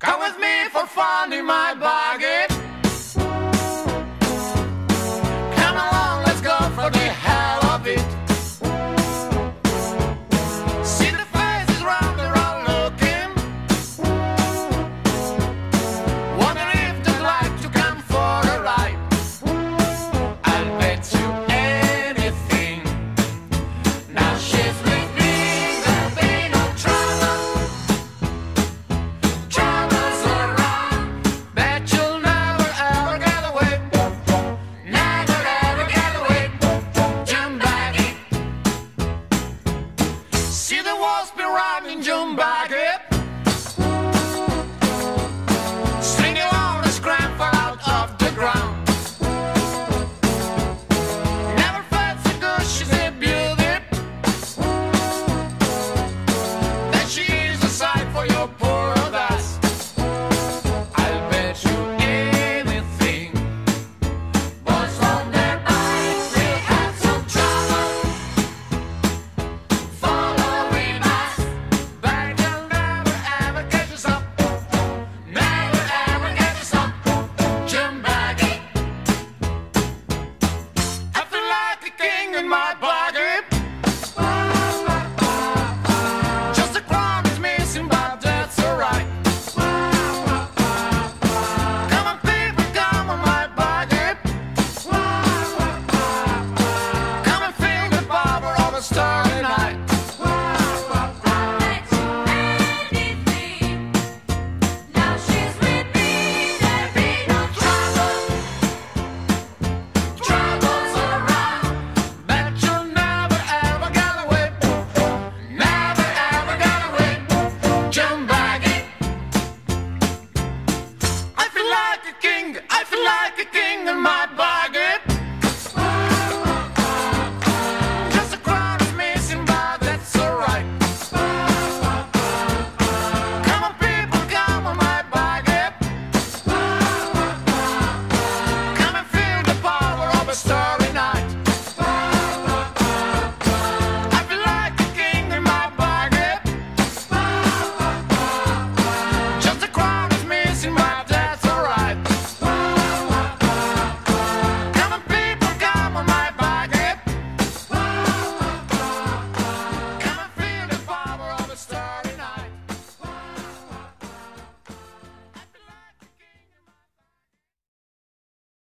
Come with me for fun in my bargain. was be riding dune buggy in my pocket. Just a crumb is missing, but that's alright. Come on, people, come on my pocket. Come and feel the power of a star. like a